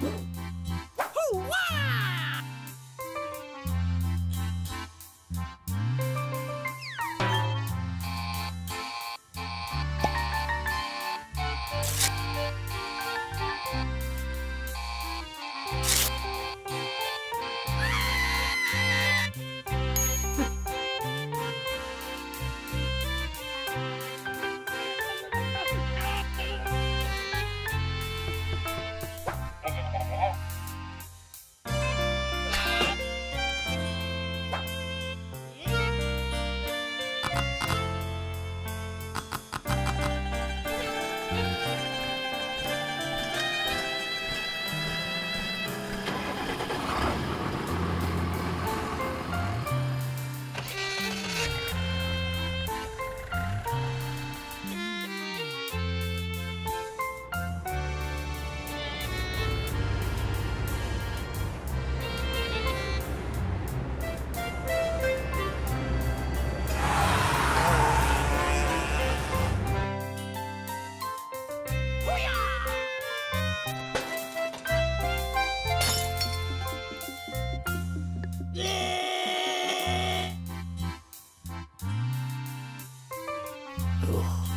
Woo! Ugh.